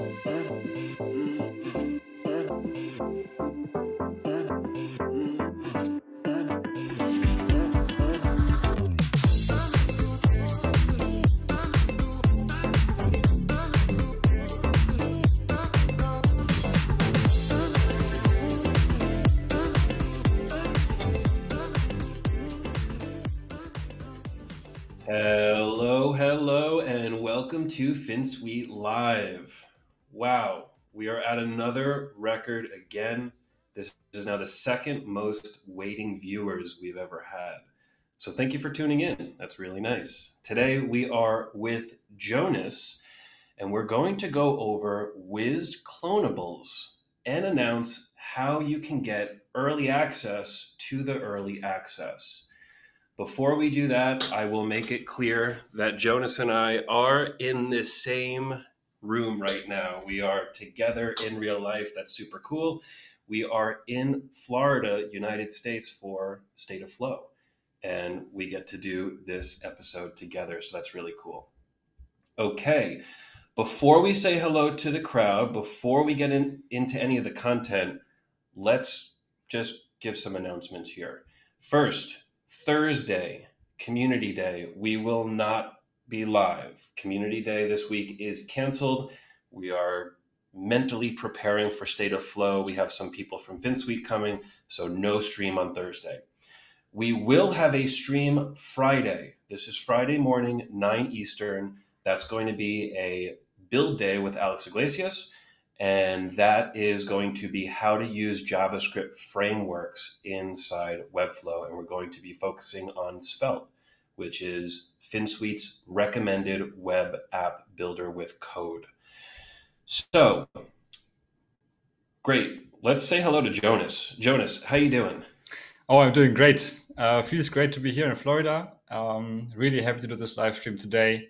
Hello, hello, and welcome to Finsweet Live. Wow, we are at another record again. This is now the second most waiting viewers we've ever had. So thank you for tuning in. That's really nice. Today we are with Jonas, and we're going to go over Wized Clonables and announce how you can get early access to the early access. Before we do that, I will make it clear that Jonas and I are in the same room right now. We are together in real life. That's super cool. We are in Florida, United States for State of Flow. And we get to do this episode together. So that's really cool. Okay. Before we say hello to the crowd, before we get in, into any of the content, let's just give some announcements here. First, Thursday, Community Day, we will not be live. Community Day this week is canceled. We are mentally preparing for State of Flow. We have some people from Finsweet coming, so no stream on Thursday. We will have a stream Friday. This is Friday morning, 9 Eastern. That's going to be a build day with Alex Iglesias and that is going to be how to use JavaScript frameworks inside Webflow. And we're going to be focusing on Svelte, which is Finsweet's recommended web app builder with code. So, great. Let's say hello to Jonas. Jonas, how you doing? Oh, I'm doing great. Uh, feels great to be here in Florida. Um, really happy to do this live stream today.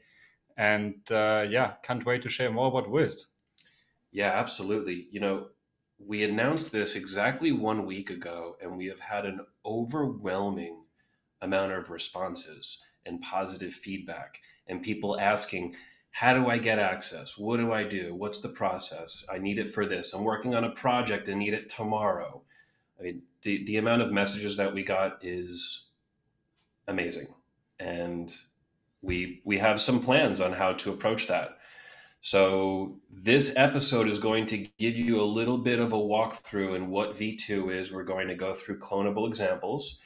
And uh, yeah, can't wait to share more about Wized. Yeah, absolutely. You know, we announced this exactly one week ago, and we have had an overwhelming amount of responses and positive feedback, and people asking, How do I get access? What do I do? What's the process? I need it for this. I'm working on a project and need it tomorrow. I mean, the, the amount of messages that we got is amazing. And we we have some plans on how to approach that. So this episode is going to give you a little bit of a walkthrough in what V2 is. We're going to go through clonable examples.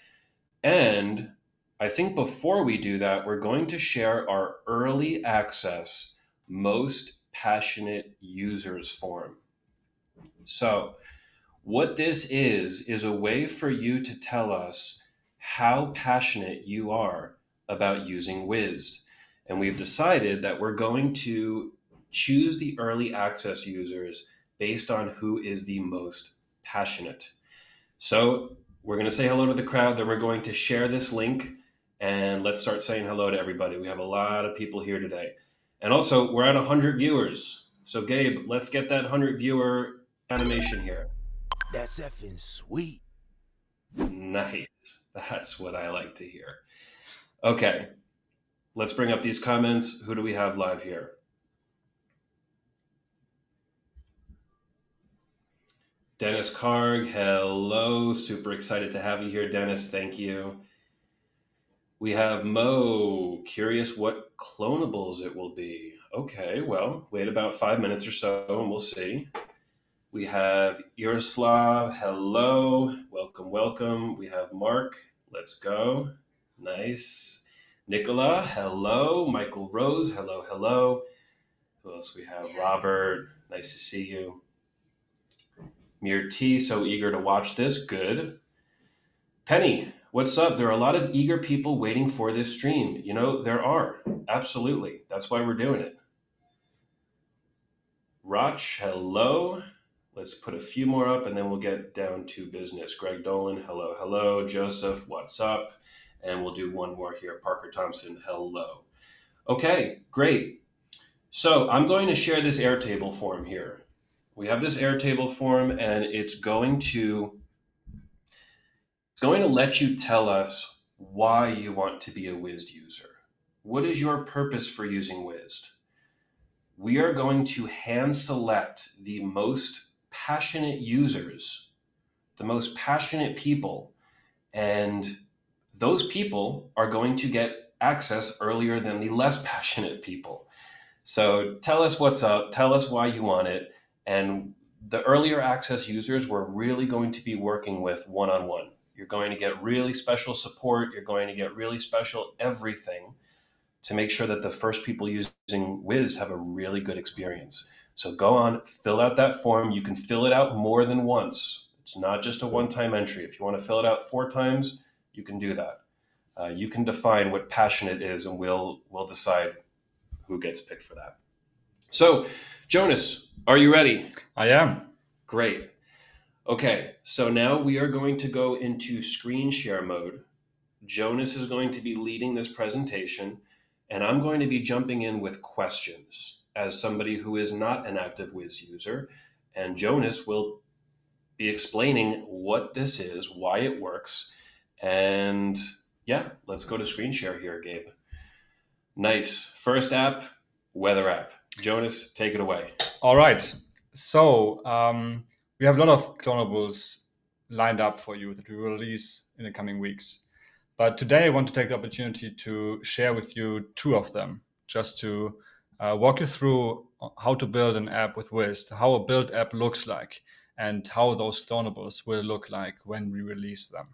And I think before we do that, we're going to share our early access most passionate users form. So what this is, is a way for you to tell us how passionate you are about using Wized. And we've decided that we're going to choose the early access users based on who is the most passionate. So we're going to say hello to the crowd, then we're going to share this link and let's start saying hello to everybody. We have a lot of people here today. And also, we're at 100 viewers. So, Gabe, let's get that 100 viewer animation here. That's effing sweet. Nice. That's what I like to hear. Okay, let's bring up these comments. Who do we have live here? Dennis Karg, hello. Super excited to have you here, Dennis. Thank you. We have Mo, curious what clonables it will be. Okay, well, wait about five minutes or so and we'll see. We have Yaroslav, hello. Welcome, welcome. We have Mark, let's go. Nice. Nicola, hello. Michael Rose, hello, hello. Who else we have? Robert, nice to see you. Mir T, so eager to watch this. Good. Penny, what's up? There are a lot of eager people waiting for this stream. You know, there are. Absolutely. That's why we're doing it. Roch, hello. Let's put a few more up and then we'll get down to business. Greg Dolan, hello, hello. Joseph, what's up? And we'll do one more here. Parker Thompson, hello. Okay, great. So I'm going to share this Airtable form here we have this Airtable form and it's going to it's going to let you tell us why you want to be a Wized user. What is your purpose for using Wized? we are going to hand select the most passionate users, the most passionate people, and those people are going to get access earlier than the less passionate people. So tell us what's up, tell us why you want it, and the earlier access users we're really going to be working with one on one. You're going to get really special support, you're going to get really special everything to make sure that the first people using Wized have a really good experience. So go on, fill out that form. You can fill it out more than once. It's not just a one time entry. If you want to fill it out four times, you can do that. Uh, you can define what passionate is, and we'll we'll decide who gets picked for that. So, Jonas, are you ready? I am. Great. Okay, so now we are going to go into screen share mode. Jonas is going to be leading this presentation, and I'm going to be jumping in with questions as somebody who is not an active Wized user. And Jonas will be explaining what this is, why it works, and yeah, let's go to screen share here, Gabe. Nice. First app, weather app. Jonas, take it away. All right. So um, we have a lot of clonables lined up for you that we will release in the coming weeks. But today I want to take the opportunity to share with you two of them, just to uh, walk you through how to build an app with Wized, how a build app looks like, and how those clonables will look like when we release them.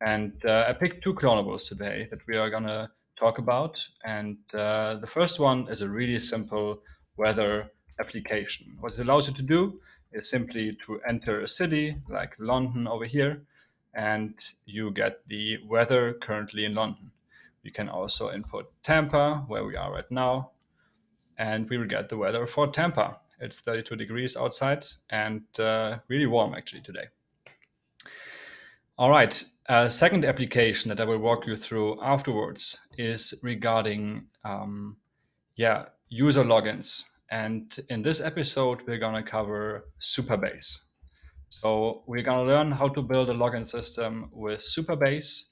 And uh, I picked two clonables today that we are going to talk about. And uh, the first one is a really simple weather application. What it allows you to do is simply to enter a city like London over here, and you get the weather currently in London. You can also input Tampa, where we are right now, and we will get the weather for Tampa. It's 32 degrees outside and uh, really warm actually today. All right, a second application that I will walk you through afterwards is regarding, um, yeah, user logins. And in this episode, we're going to cover Supabase. So we're going to learn how to build a login system with Supabase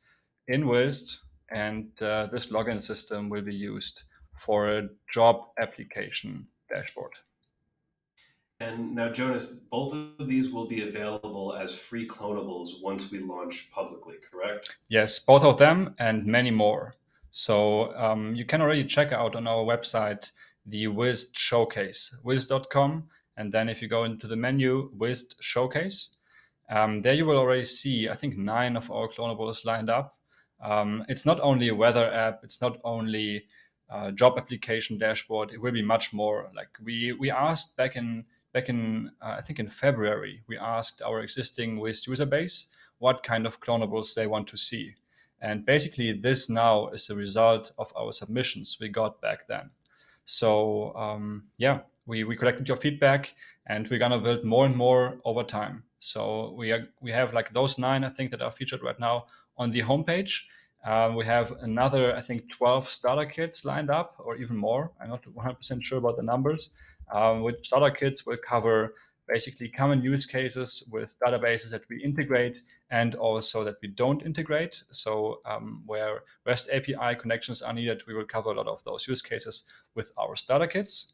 in Wized, and uh, this login system will be used for a job application dashboard. And now, Jonas, both of these will be available as free clonables once we launch publicly, correct? Yes, both of them and many more. So um, you can already check out on our website the Wized Showcase, wized.com. And then if you go into the menu, Wized Showcase, um, there you will already see, I think, nine of our clonables lined up. Um, it's not only a weather app, it's not only a job application dashboard, it will be much more. Like we, we asked back in back in uh, I think in February, we asked our existing Wized user base what kind of clonables they want to see. And basically, this now is a result of our submissions we got back then. So um, yeah, we, we collected your feedback, and we're gonna build more and more over time. So we are we have like those nine I think that are featured right now on the homepage. Um, we have another I think 12 starter kits lined up, or even more. I'm not 100% sure about the numbers um, which starter kits will cover basically common use cases with databases that we integrate and also that we don't integrate. So um, where REST API connections are needed, we will cover a lot of those use cases with our starter kits.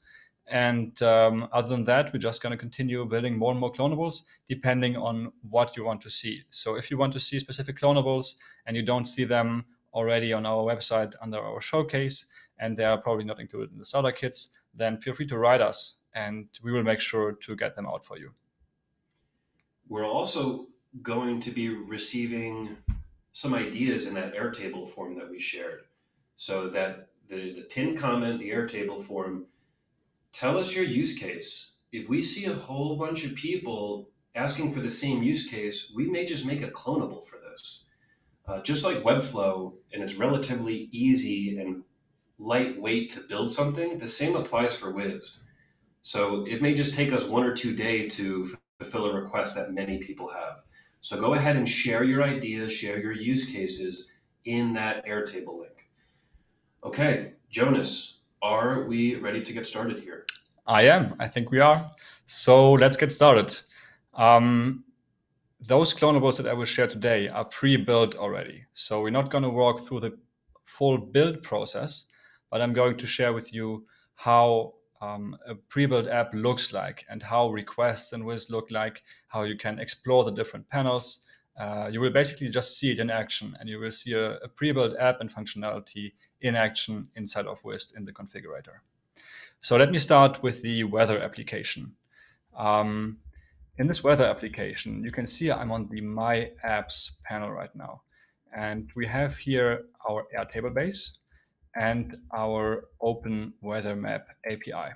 And um, other than that, we're just going to continue building more and more clonables depending on what you want to see. So if you want to see specific clonables and you don't see them already on our website under our showcase, and they are probably not included in the starter kits, then feel free to write us and we will make sure to get them out for you. We're also going to be receiving some ideas in that Airtable form that we shared. So that the, the pin comment, the Airtable form, tell us your use case. If we see a whole bunch of people asking for the same use case, we may just make a clonable for this. Uh, just like Webflow, and it's relatively easy and lightweight to build something, the same applies for Wized. So it may just take us one or two days to fulfill a request that many people have. So go ahead and share your ideas, share your use cases in that Airtable link. Okay, Jonas, are we ready to get started here? I am. I think we are. So let's get started. Um, those clonables that I will share today are pre-built already. So we're not going to walk through the full build process, but I'm going to share with you how um, a pre-built app looks like and how requests and Wized look like, how you can explore the different panels. Uh, you will basically just see it in action and you will see a, a pre-built app and functionality in action inside of Wized in the configurator. So let me start with the weather application. Um, in this weather application, you can see I'm on the My Apps panel right now. And we have here our Airtable base and our Open Weather Map API.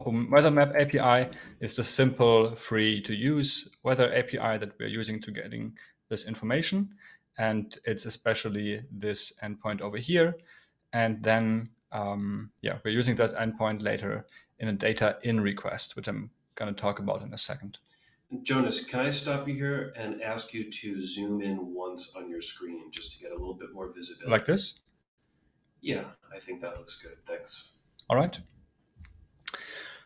Open Weather Map API is the simple, free to use weather API that we're using to getting this information. And it's especially this endpoint over here. And then, um, yeah, we're using that endpoint later in a data in request, which I'm going to talk about in a second. Jonas, can I stop you here and ask you to zoom in once on your screen just to get a little bit more visibility? Like this? Yeah, I think that looks good. Thanks. All right.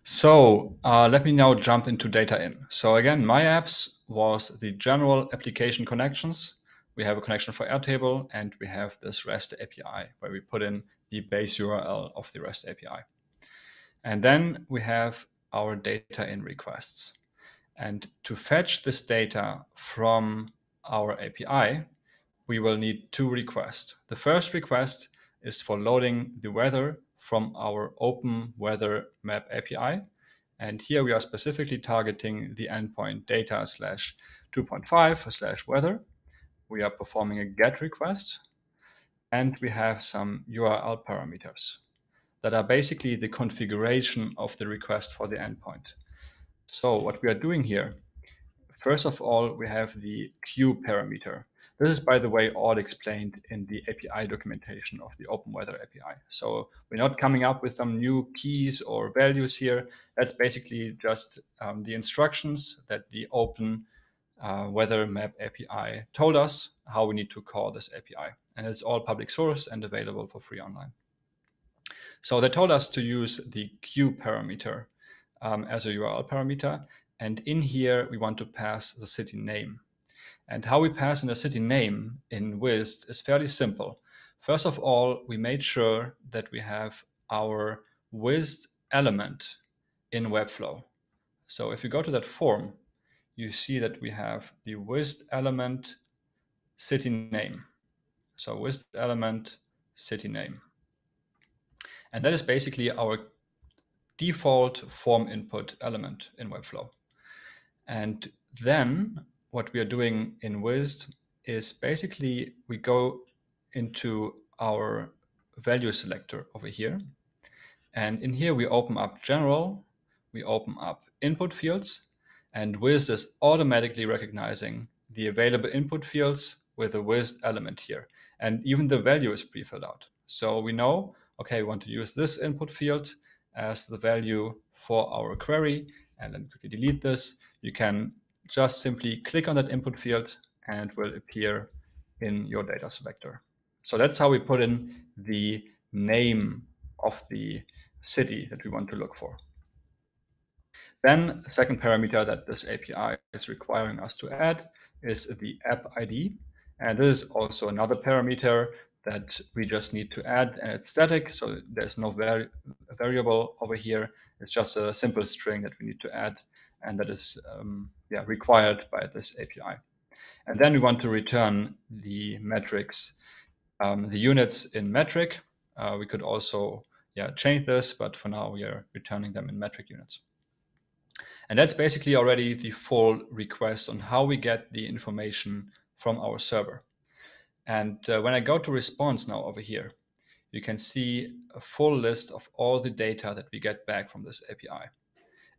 So uh, let me now jump into data in. So again, my apps was the general application connections. We have a connection for Airtable and we have this REST API where we put in the base URL of the REST API. And then we have our data in requests. And to fetch this data from our API, we will need two requests. The first request is for loading the weather from our Open Weather Map API. And here we are specifically targeting the endpoint data slash 2.5 slash weather. We are performing a GET request, and we have some URL parameters that are basically the configuration of the request for the endpoint. So what we are doing here, first of all, we have the queue parameter. This is, by the way, all explained in the API documentation of the Open Weather API. So we're not coming up with some new keys or values here. That's basically just um, the instructions that the Open uh, Weather Map API told us how we need to call this API. And it's all public source and available for free online. So they told us to use the Q parameter um, as a URL parameter. And in here, we want to pass the city name. And how we pass in a city name in Wized is fairly simple. First of all, we made sure that we have our Wized element in Webflow. So if you go to that form, you see that we have the Wized element city name. So Wized element city name. And that is basically our default form input element in Webflow. And then what we are doing in Wized is basically we go into our value selector over here. And in here, we open up general, we open up input fields, and Wized is automatically recognizing the available input fields with a Wized element here. And even the value is pre-filled out. So we know, okay, we want to use this input field as the value for our query. And let me quickly delete this. You can just simply click on that input field and will appear in your data vector. So that's how we put in the name of the city that we want to look for. Then a second parameter that this API is requiring us to add is the app ID. And this is also another parameter that we just need to add and it's static. So there's no vari variable over here. It's just a simple string that we need to add and that is um, yeah, required by this API. And then we want to return the metrics, um, the units in metric. Uh, we could also yeah, change this, but for now we are returning them in metric units. And that's basically already the full request on how we get the information from our server. And uh, when I go to response now over here, you can see a full list of all the data that we get back from this API.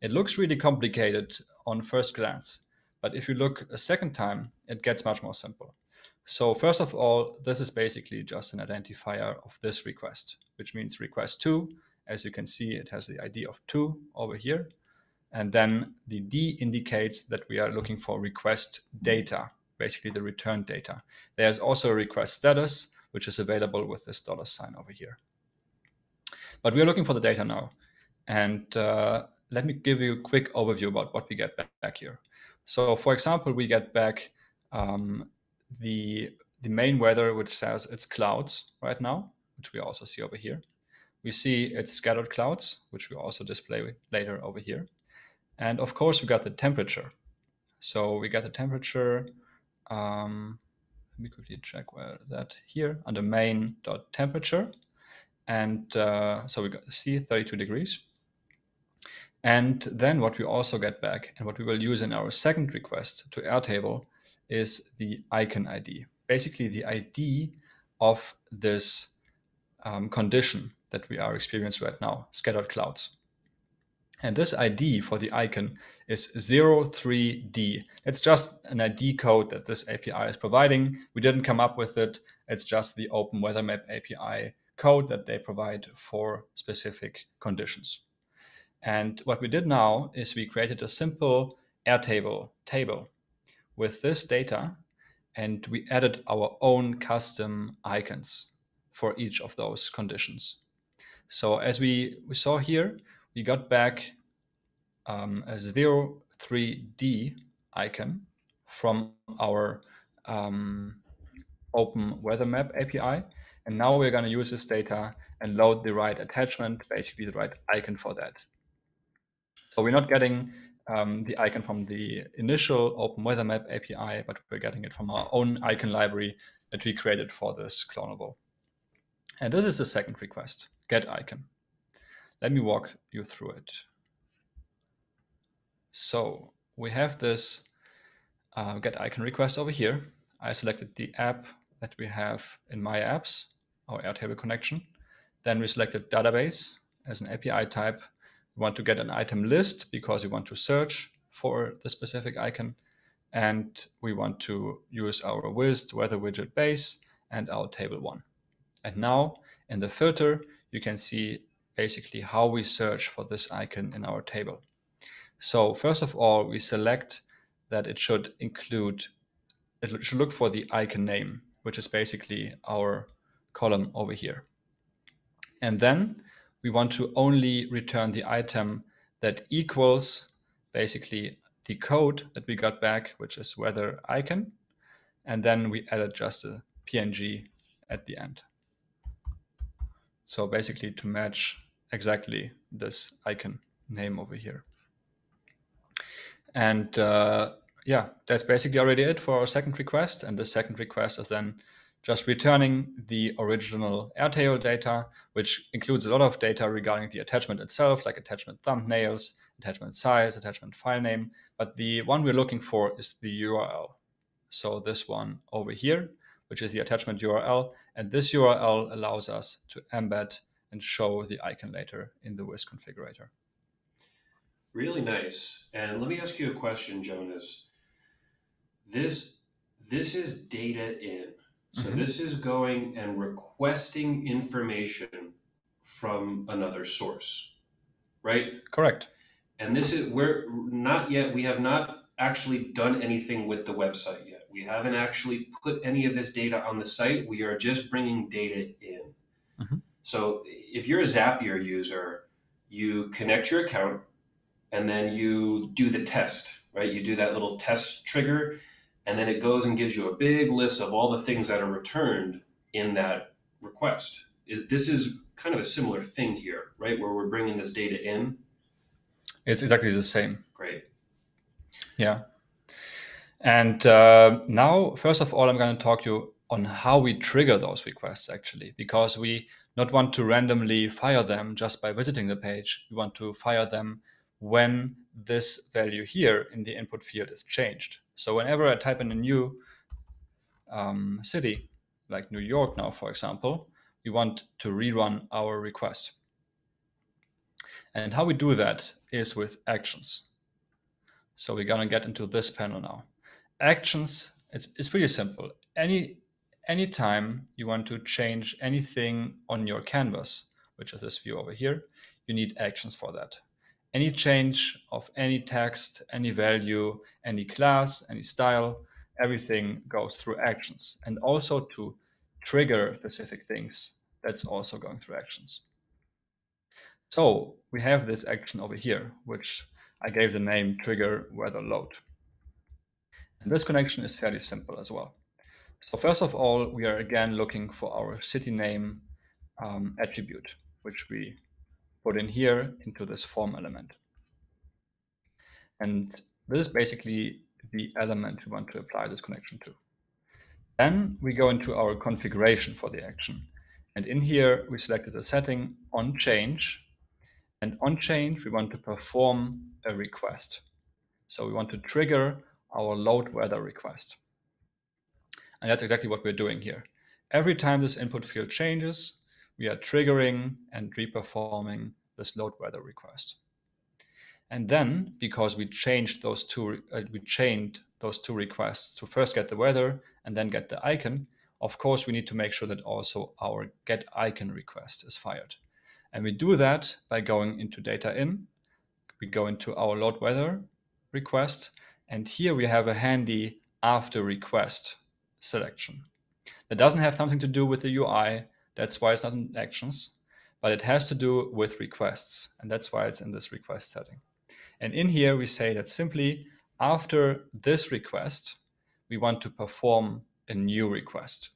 It looks really complicated on first glance, but if you look a second time, it gets much more simple. So first of all, this is basically just an identifier of this request, which means request two. As you can see, it has the ID of two over here. And then the D indicates that we are looking for request data, basically the return data. There's also a request status, which is available with this dollar sign over here. But we are looking for the data now. And uh, let me give you a quick overview about what we get back here. So for example, we get back um, the, the main weather, which says it's clouds right now, which we also see over here. we see it's scattered clouds, which we also display later over here. And of course, we got the temperature. So we got the temperature. Um, let me quickly check where that here under main dot temperature. And uh, so we got C 32 degrees. And then what we also get back and what we will use in our second request to Airtable is the icon ID, basically the ID of this um, condition that we are experiencing right now, scattered clouds. And this ID for the icon is 03D. It's just an ID code that this API is providing. We didn't come up with it. It's just the Open Weather Map API code that they provide for specific conditions. And what we did now is we created a simple Airtable table with this data and we added our own custom icons for each of those conditions. So as we, we saw here, we got back um, a 03D icon from our um, Open Weather Map API. And now we're going to use this data and load the right attachment, basically the right icon for that. So we're not getting um, the icon from the initial Open Weather Map API, but we're getting it from our own icon library that we created for this clonable. And this is the second request, get icon. Let me walk you through it. So we have this uh, get icon request over here. I selected the app that we have in my apps, our Airtable connection. Then we selected database as an API type we want to get an item list because we want to search for the specific icon. And we want to use our Wized weather widget base and our table one. And now in the filter, you can see basically how we search for this icon in our table. So first of all, we select that it should include, it should look for the icon name, which is basically our column over here. And then we want to only return the item that equals basically the code that we got back, which is weather icon. And then we added just a PNG at the end. So basically to match exactly this icon name over here. And uh, yeah, that's basically already it for our second request. And the second request is then just returning the original Airtable data, which includes a lot of data regarding the attachment itself, like attachment thumbnails, attachment size, attachment file name. But the one we're looking for is the URL. So this one over here, which is the attachment URL. And this URL allows us to embed and show the icon later in the Wized configurator. Really nice. And let me ask you a question, Jonas. This this is data in. So mm-hmm. this is going and requesting information from another source, right? Correct. And this is we're not yet we have not actually done anything with the website yet. We haven't actually put any of this data on the site. We are just bringing data in. Mm-hmm. So if you're a Zapier user, you connect your account and then you do the test, right? You do that little test trigger and then it goes and gives you a big list of all the things that are returned in that request. This is kind of a similar thing here, right? Where we're bringing this data in. It's exactly the same. Great. Yeah. And uh, now, first of all, I'm going to talk to you on how we trigger those requests actually, because we not want to randomly fire them just by visiting the page. We want to fire them when this value here in the input field is changed. So whenever I type in a new um, city, like New York now, for example, we want to rerun our request. And how we do that is with actions. So we're gonna get into this panel now. Actions, it's, it's pretty simple. Any anytime you want to change anything on your canvas, which is this view over here, you need actions for that any change of any text, any value, any class, any style, everything goes through actions. And also to trigger specific things, that's also going through actions. So we have this action over here, which I gave the name trigger weather load. And this connection is fairly simple as well. So first of all, we are again looking for our city name um, attribute. which we put in here into this form element. And this is basically the element we want to apply this connection to. Then we go into our configuration for the action. And in here, we selected the setting on change. And on change, we want to perform a request. So we want to trigger our load weather request. And that's exactly what we're doing here. Every time this input field changes, we are triggering and reperforming this load weather request. And then, because we changed those two, uh, we chained those two requests to first get the weather and then get the icon, of course, we need to make sure that also our get icon request is fired. And we do that by going into data in, we go into our load weather request, and here we have a handy after request selection. That doesn't have something to do with the UI, that's why it's not in actions, but it has to do with requests, and that's why it's in this request setting. And in here, we say that simply after this request, we want to perform a new request.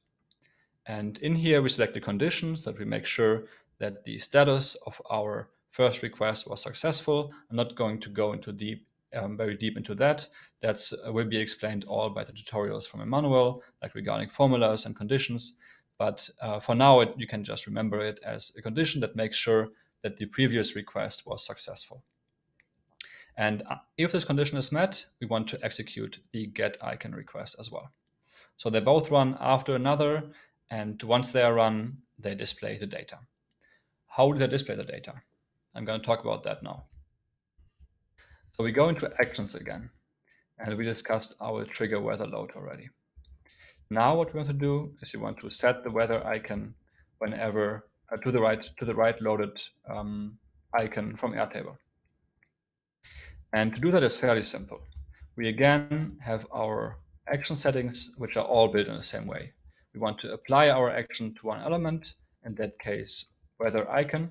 And in here, we select the conditions that we make sure that the status of our first request was successful. I'm not going to go into deep, um, very deep into that. That uh, will be explained all by the tutorials from Emmanuel, like regarding formulas and conditions. But uh, for now, it, you can just remember it as a condition that makes sure that the previous request was successful. And uh, if this condition is met, we want to execute the get icon request as well. So they both run after another, and once they are run, they display the data. How do they display the data? I'm going to talk about that now. So we go into actions again, and we discussed our trigger weather load already. Now what we want to do is we want to set the weather icon whenever uh, to the right to the right loaded um, icon from Airtable. And to do that is fairly simple. We again have our action settings, which are all built in the same way. We want to apply our action to one element, in that case, weather icon,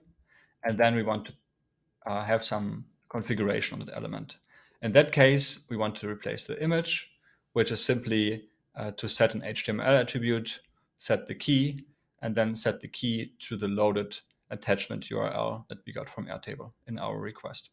and then we want to uh, have some configuration on that element. In that case, we want to replace the image, which is simply uh, to set an HTML attribute, set the key, and then set the key to the loaded attachment URL that we got from Airtable in our request.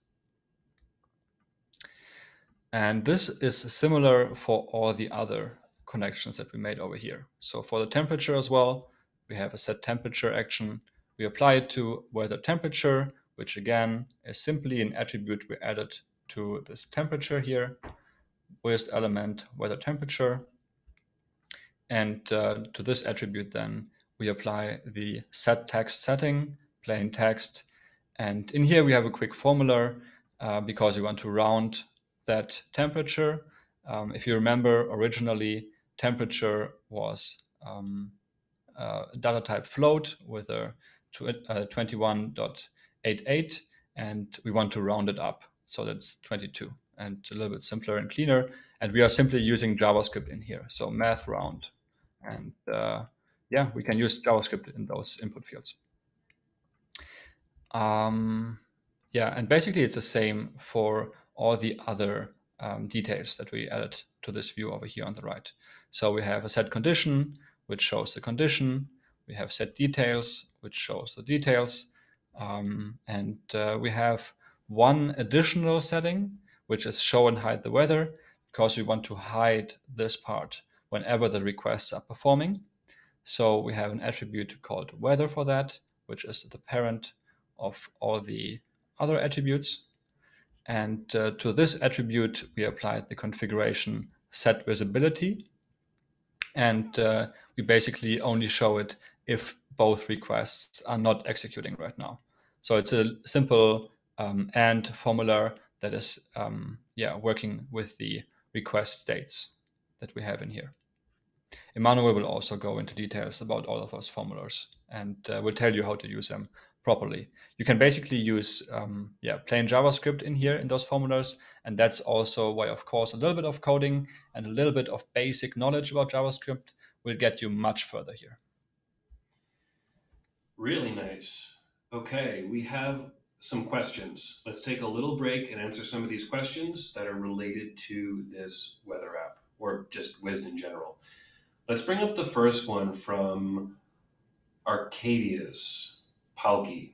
And this is similar for all the other connections that we made over here. So for the temperature as well, we have a set temperature action. We apply it to weather temperature, which again is simply an attribute we added to this temperature here, with element weather temperature. And uh, to this attribute then we apply the set text setting, plain text. And in here we have a quick formula uh, because we want to round that temperature. Um, if you remember, originally temperature was um, uh, data type float with a uh, 21.88, and we want to round it up. So that's 22 and a little bit simpler and cleaner. And we are simply using JavaScript in here. So math round. And uh, yeah, we can use JavaScript in those input fields. Um, yeah, and basically it's the same for all the other um, details that we added to this view over here on the right. So we have a set condition, which shows the condition. We have set details, which shows the details. Um, and uh, we have one additional setting, which is show and hide the weather, because we want to hide this part whenever the requests are performing. So we have an attribute called weather for that, which is the parent of all the other attributes. And uh, to this attribute, we applied the configuration set visibility. And uh, we basically only show it if both requests are not executing right now. So it's a simple um, AND formula that is um, yeah, working with the request states that we have in here. Emmanuel will also go into details about all of those formulas and uh, will tell you how to use them properly. You can basically use um, yeah plain JavaScript in here in those formulas, and that's also why, of course, a little bit of coding and a little bit of basic knowledge about JavaScript will get you much further here. Really nice. Okay, we have some questions. Let's take a little break and answer some of these questions that are related to this weather app or just Wized in general. Let's bring up the first one from Arcadius. Palki.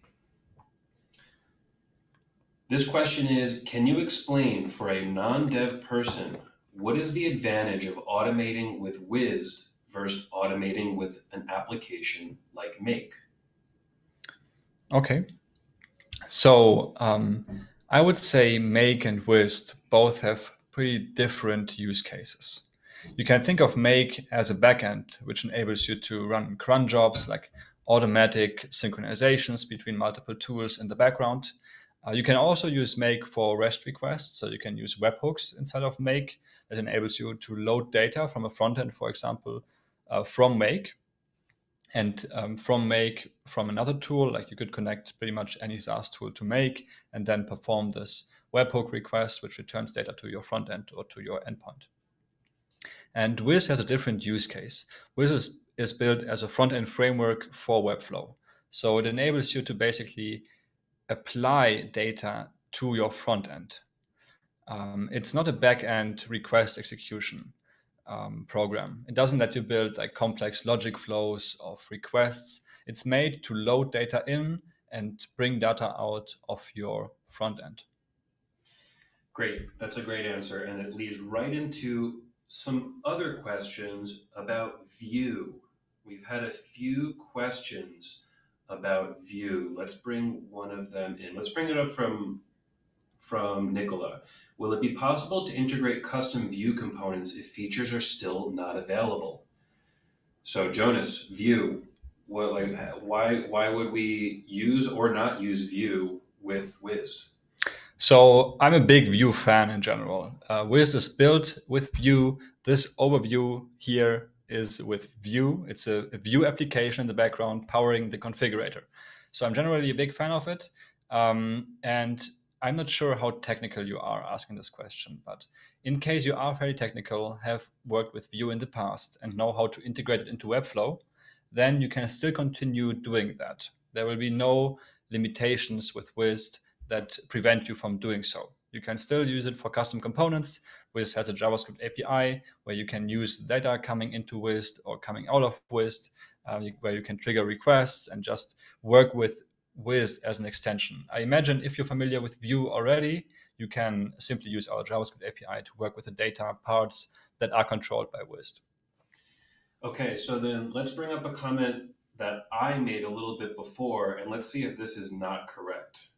This question is Can you explain for a non dev person what is the advantage of automating with Wized versus automating with an application like Make? Okay. So um, I would say Make and Wized both have pretty different use cases. You can think of Make as a backend, which enables you to run cron jobs like automatic synchronizations between multiple tools in the background. Uh, you can also use Make for REST requests. So you can use webhooks inside of Make that enables you to load data from a front end, for example, uh, from Make. And um, from Make, from another tool, like you could connect pretty much any SaaS tool to Make and then perform this webhook request, which returns data to your front end or to your endpoint. And Wized has a different use case. Wized is, is built as a front end framework for Webflow. So it enables you to basically apply data to your front end. Um, it's not a back end request execution um, program. It doesn't let you build like complex logic flows of requests. It's made to load data in and bring data out of your front end. Great. That's a great answer. And it leads right into some other questions about Vue. We've had a few questions about Vue. Let's bring one of them in. Let's bring it up from from Nicola. Will it be possible to integrate custom Vue components if features are still not available? So Jonas, Vue. what like why why would we use or not use Vue with Wized? So I'm a big Vue fan in general. Uh, Wized is built with Vue. This overview here is with Vue. It's a, a Vue application in the background powering the configurator. So I'm generally a big fan of it. Um, and I'm not sure how technical you are asking this question, but in case you are very technical, have worked with Vue in the past, and know how to integrate it into Webflow, then you can still continue doing that. There will be no limitations with Wized that prevent you from doing so. You can still use it for custom components. Wized has a JavaScript API where you can use data coming into Wized or coming out of Wized, uh, where you can trigger requests and just work with Wized as an extension. I imagine if you're familiar with Vue already, you can simply use our JavaScript API to work with the data parts that are controlled by Wized. Okay, so then let's bring up a comment that I made a little bit before, and let's see if this is not correct.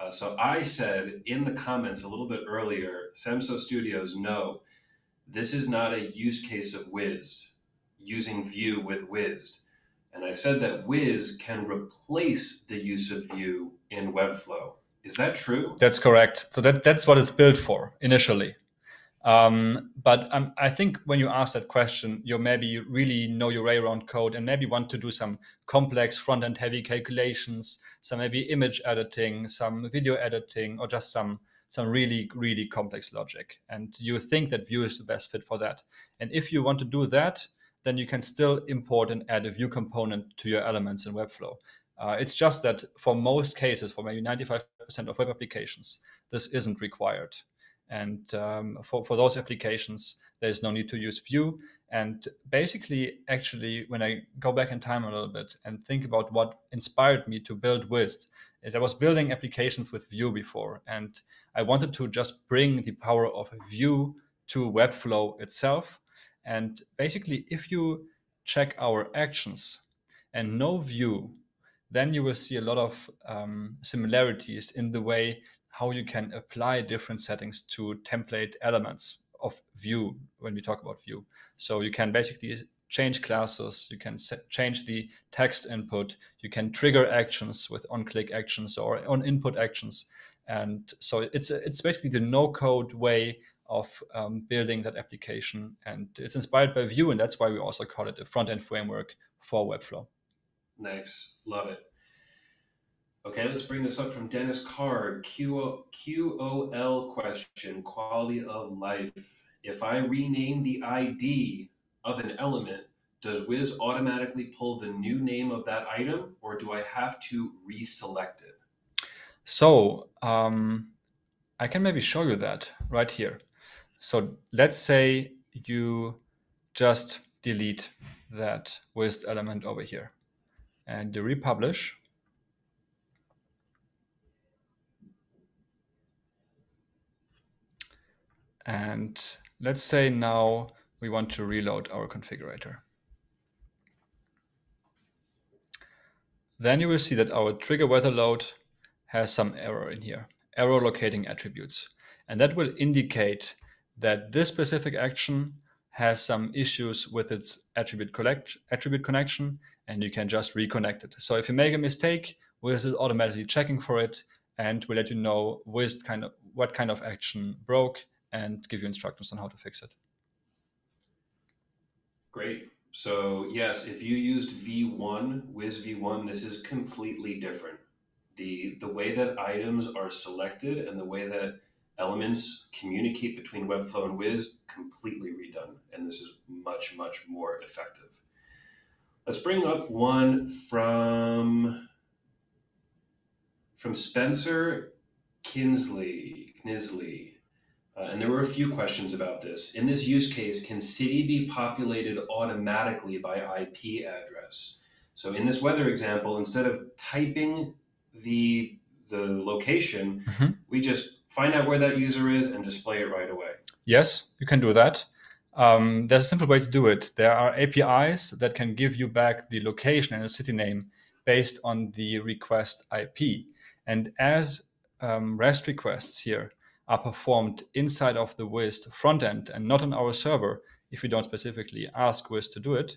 Uh, so I said in the comments a little bit earlier, Semso Studios, no, this is not a use case of Wized, using Vue with Wized. And I said that Wized can replace the use of Vue in Webflow. Is that true? That's correct. So that, that's what it's built for initially. Um, but um, I think when you ask that question, you maybe really know your way around code and maybe want to do some complex front end heavy calculations, some maybe image editing, some video editing, or just some some really really complex logic. And you think that Vue is the best fit for that. And if you want to do that, then you can still import and add a Vue component to your elements in Webflow. Uh, it's just that for most cases, for maybe 95% of web applications, this isn't required. And um, for, for those applications, there's no need to use Vue. And basically, actually, when I go back in time a little bit and think about what inspired me to build Wized, is I was building applications with Vue before, and I wanted to just bring the power of Vue to Webflow itself. And basically, if you check our actions and no Vue, then you will see a lot of um, similarities in the way how you can apply different settings to template elements of Vue when we talk about Vue. So you can basically change classes, you can set, change the text input, you can trigger actions with on-click actions or on-input actions. And so it's it's basically the no-code way of um, building that application. And it's inspired by Vue, and that's why we also call it a front-end framework for Webflow. Nice. Love it. Okay, let's bring this up from Dennis Karg. Q- QOL question quality of life. If I rename the ID of an element, does Wized automatically pull the new name of that item or do I have to reselect it? So um, I can maybe show you that right here. So let's say you just delete that Wized element over here and you republish And let's say now we want to reload our configurator. Then you will see that our trigger weather load has some error in here, error locating attributes. And that will indicate that this specific action has some issues with its attribute collect attribute connection and you can just reconnect it. So if you make a mistake, Wized is automatically checking for it and will let you know with kind of what kind of action broke and give you instructions on how to fix it. Great. So yes, if you used V1, Wized V1, this is completely different. The the way that items are selected and the way that elements communicate between Webflow and Wized completely redone, and this is much much more effective. Let's bring up one from from Spencer Kinsley. Knisley. Uh, and there were a few questions about this. In this use case, can city be populated automatically by IP address? So in this weather example, instead of typing the the location, mm-hmm. we just find out where that user is and display it right away. Yes, you can do that. Um, there's a simple way to do it. There are APIs that can give you back the location and the city name based on the request IP. And as um, REST requests here are performed inside of the Wized front end and not on our server, if you don't specifically ask Wized to do it,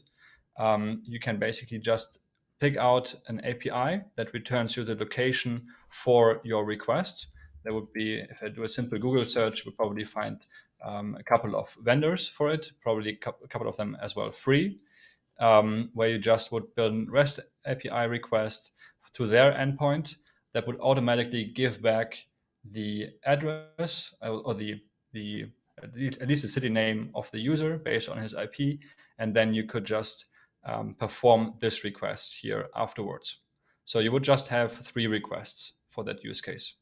um, you can basically just pick out an API that returns you the location for your request. There would be, if I do a simple Google search, would probably find um, a couple of vendors for it, probably a couple of them as well free, um, where you just would build a REST API request to their endpoint that would automatically give back the address uh, or the the at least the city name of the user based on his IP, and then you could just um, perform this request here afterwards. So you would just have three requests for that use case.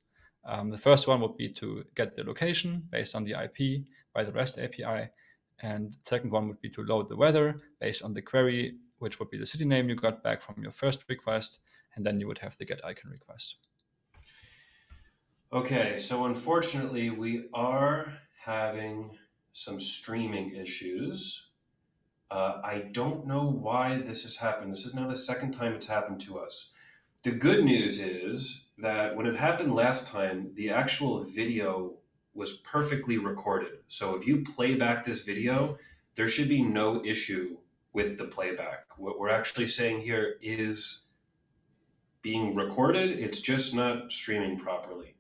Um, the first one would be to get the location based on the IP by the REST API, and second one would be to load the weather based on the query, which would be the city name you got back from your first request, and then you would have the get icon request. Okay, so unfortunately, we are having some streaming issues. Uh, I don't know why this has happened. This is now the second time it's happened to us. The good news is that when it happened last time, the actual video was perfectly recorded. So if you play back this video, there should be no issue with the playback. What we're actually saying here is being recorded, it's just not streaming properly.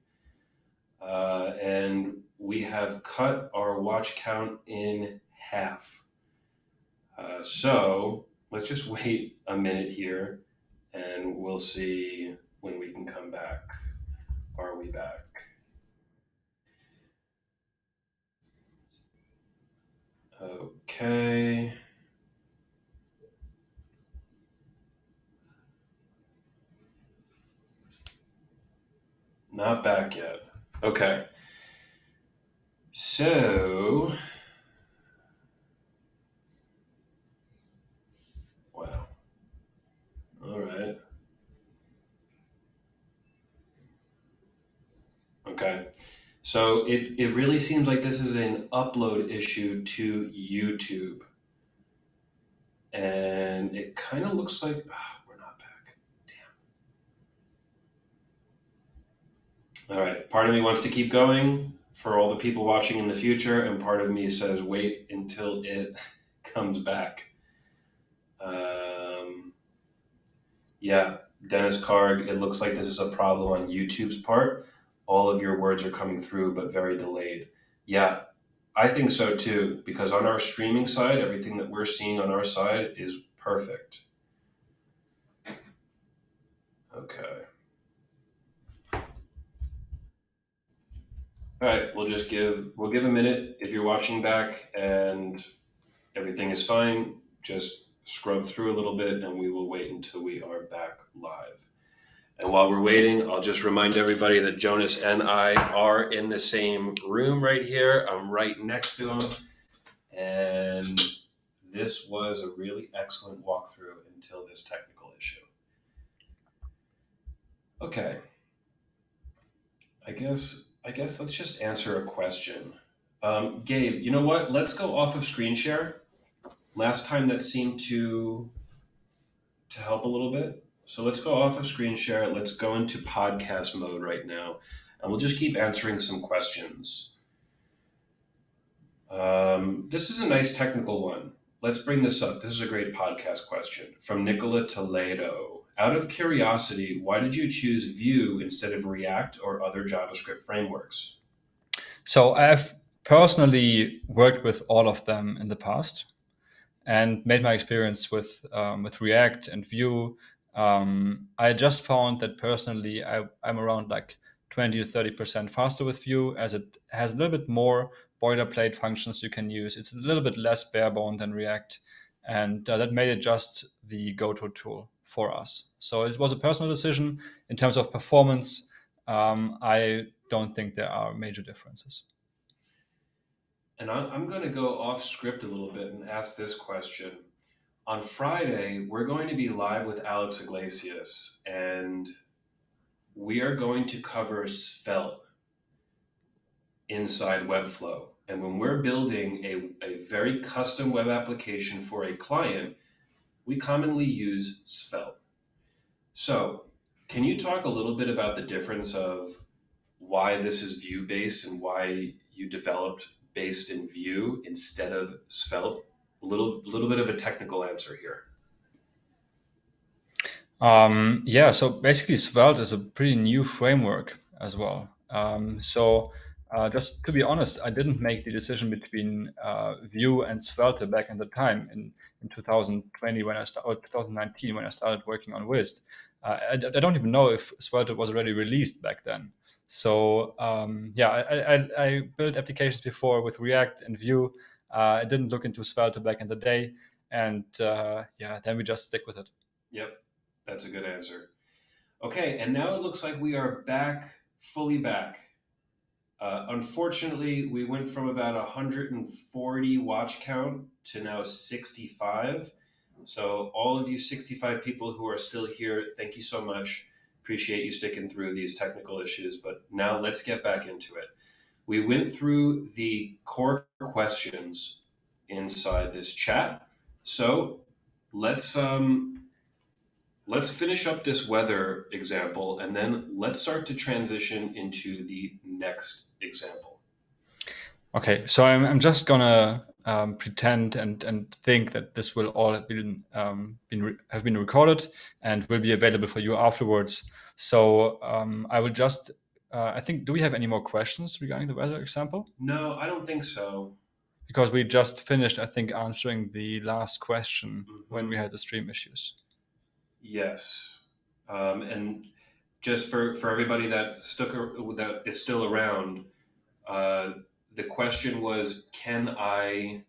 Uh, and we have cut our watch count in half. Uh, so let's just wait a minute here and we'll see when we can come back. Are we back? Okay. Not back yet. Okay. So, wow. All right. Okay. So it, it really seems like this is an upload issue to YouTube. And it kind of looks like, ah, oh, All right. Part of me wants to keep going for all the people watching in the future, and part of me says wait until it comes back. Um, yeah, Dennis Karg, it looks like this is a problem on YouTube's part. All of your words are coming through, but very delayed. Yeah, I think so too, because on our streaming side, everything that we're seeing on our side is perfect. Okay. All right, we'll just give we'll give a minute. If you're watching back and everything is fine, just scrub through a little bit and we will wait until we are back live. And while we're waiting, I'll just remind everybody that Jonas and I are in the same room right here. I'm right next to him. And this was a really excellent walkthrough until this technical issue. Okay. I guess I guess let's just answer a question. Um, Gabe, you know what? Let's go off of screen share. Last time that seemed to to help a little bit. So let's go off of screen share. Let's go into podcast mode right now, and we'll just keep answering some questions. Um, this is a nice technical one. Let's bring this up. This is a great podcast question from Nicola Toledo. Out of curiosity, why did you choose Vue instead of React or other JavaScript frameworks? So I've personally worked with all of them in the past and made my experience with um, with React and Vue. Um, I just found that personally, I, I'm around like 20 to 30 percent faster with Vue, as it has a little bit more boilerplate functions you can use. It's a little bit less barebone than React, and uh, that made it just the go-to tool for us. So it was a personal decision in terms of performance. Um, I don't think there are major differences. And I'm going to go off script a little bit and ask this question. On Friday, we're going to be live with Alex Iglesias, and we are going to cover Svelte inside Webflow. And when we're building a, a very custom web application for a client, we commonly use Svelte. So, can you talk a little bit about the difference of why this is Vue based and why you developed based in Vue instead of Svelte? A little, little bit of a technical answer here. Um, yeah, so basically, Svelte is a pretty new framework as well. Um, so, uh, just to be honest, I didn't make the decision between uh, Vue and Svelte back in the time in, in 2020 when I started, 2019 when I started working on Wized. Uh, I, I, don't even know if Svelte was already released back then. So um, yeah, I, I, I, built applications before with React and Vue. Uh, I didn't look into Svelte back in the day, and uh, yeah, then we just stick with it. Yep, that's a good answer. Okay, and now it looks like we are back, fully back. Uh, unfortunately, we went from about 140 watch count to now 65. So, all of you 65 people who are still here, thank you so much. Appreciate you sticking through these technical issues, but now let's get back into it. We went through the core questions inside this chat. So let's um, let's finish up this weather example, and then let's start to transition into the next example. Okay, so I'm, I'm just gonna um, pretend and, and think that this will all have been, um, been re- have been recorded and will be available for you afterwards. So um, I will just, uh, I think, do we have any more questions regarding the weather example? No, I don't think so. Because we just finished, I think, answering the last question mm-hmm. when we had the stream issues. Yes, um, and just for for everybody that stuck that is still around. Uh, the question was can i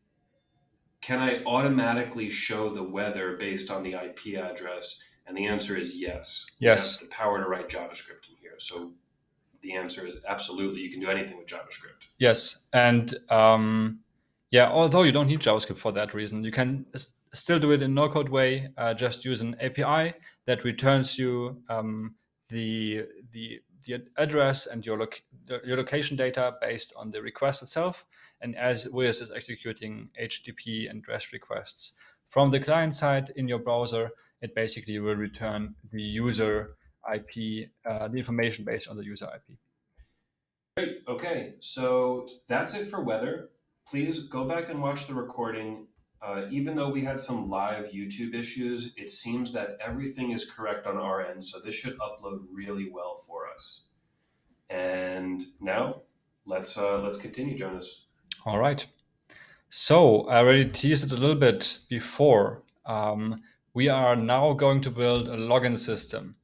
can i automatically show the weather based on the ip address? And the answer is yes. Yes. the power to write javascript in here. So the answer is absolutely you can do anything with javascript. Yes. And um, yeah although you don't need javascript for that reason you can still do it in no code way uh, just use an api that returns you um, the the the address and your, loc- your location data based on the request itself. And as Wized is executing HTTP and REST requests from the client side in your browser, it basically will return the user IP, uh, the information based on the user IP. Great. Okay. So that's it for weather. Please go back and watch the recording. Uh, even though we had some live YouTube issues, it seems that everything is correct on our end. So this should upload really well for us. And now let's uh, let's continue, Jonas. All right. So I already teased it a little bit before. Um, we are now going to build a login system.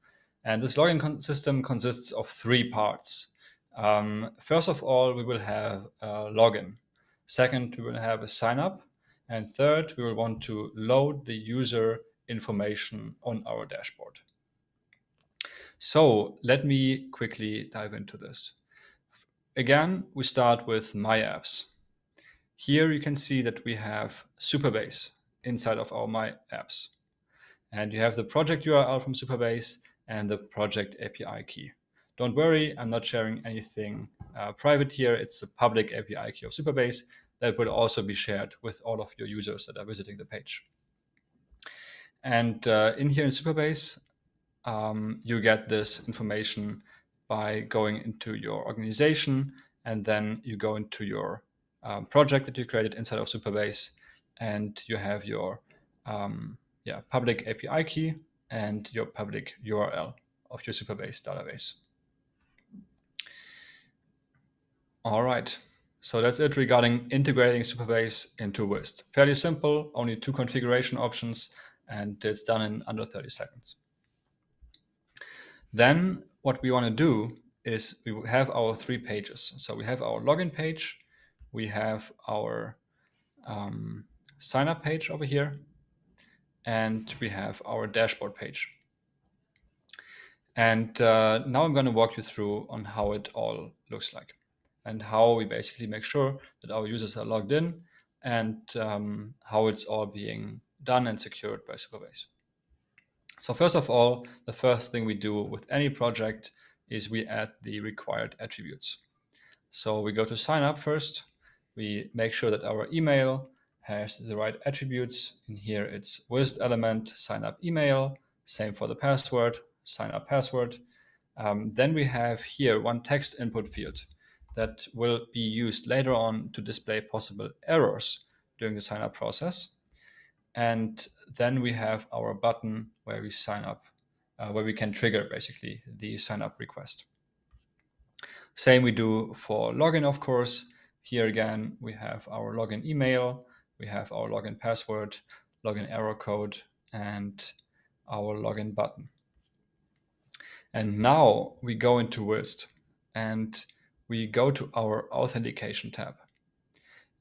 And this login con- system consists of three parts. Um, first of all, we will have a login. Second, we will have a sign up. And third, we will want to load the user information on our dashboard. So let me quickly dive into this. Again, we start with My Apps. Here you can see that we have Supabase inside of our My Apps. And you have the project URL from Supabase and the project API key. Don't worry, I'm not sharing anything uh, private here. It's the public API key of Supabase that will also be shared with all of your users that are visiting the page. And uh, in here in Supabase, um, you get this information by going into your organization and then you go into your um, project that you created inside of Supabase and you have your um, yeah, public API key and your public URL of your Supabase database. All right, so that's it regarding integrating Supabase into Wized. Fairly simple, only two configuration options, and it's done in under 30 seconds. Then what we want to do is we have our three pages. So we have our login page, we have our um, sign up page over here, and we have our dashboard page. And uh, now I'm going to walk you through on how it all looks like and how we basically make sure that our users are logged in and um, how it's all being done and secured by Supabase. So first of all, the first thing we do with any project is we add the required attributes. So we go to sign up first. We make sure that our email has the right attributes. In here, it's Wized element, sign up email, same for the password, sign up password. Um, then we have here one text input field that will be used later on to display possible errors during the sign up process. And then we have our button where we sign up, uh, where we can trigger basically the sign up request. Same we do for login, of course. Here again, we have our login email, we have our login password, login error code, and our login button. And now we go into Wized and we go to our authentication tab.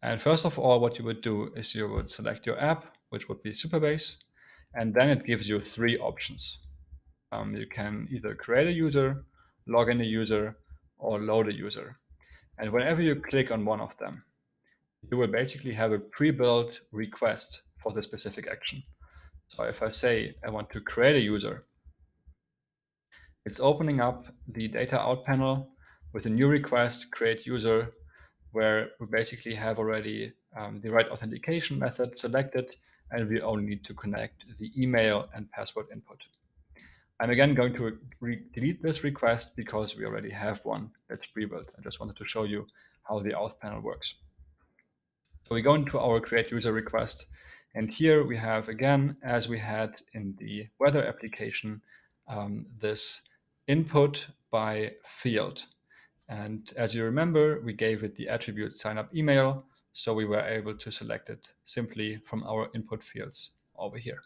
And first of all, what you would do is you would select your app, which would be Supabase, and then it gives you three options. Um, you can either create a user, log in a user, or load a user. And whenever you click on one of them, you will basically have a pre-built request for the specific action. So if I say I want to create a user, it's opening up the data out panel with a new request, create user, where we basically have already um, the right authentication method selected, and we only need to connect the email and password input. I'm again going to delete this request because we already have one that's pre-built. I just wanted to show you how the auth panel works. So we go into our create user request. And here we have, again, as we had in the weather application, um, this input by field. And as you remember, we gave it the attribute sign up email. So we were able to select it simply from our input fields over here.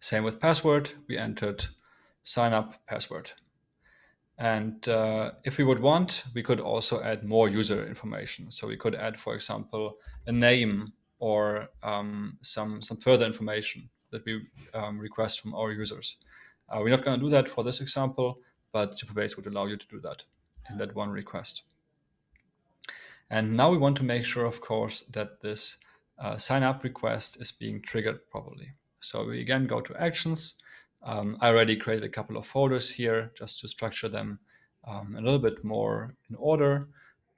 Same with password, we entered sign up password. And uh, if we would want, we could also add more user information. So we could add, for example, a name or um, some, some further information that we um, request from our users. Uh, we're not going to do that for this example, but Supabase would allow you to do that in that one request. And now we want to make sure, of course, that this uh, sign up request is being triggered properly. So we again go to actions. Um, I already created a couple of folders here just to structure them um, a little bit more in order.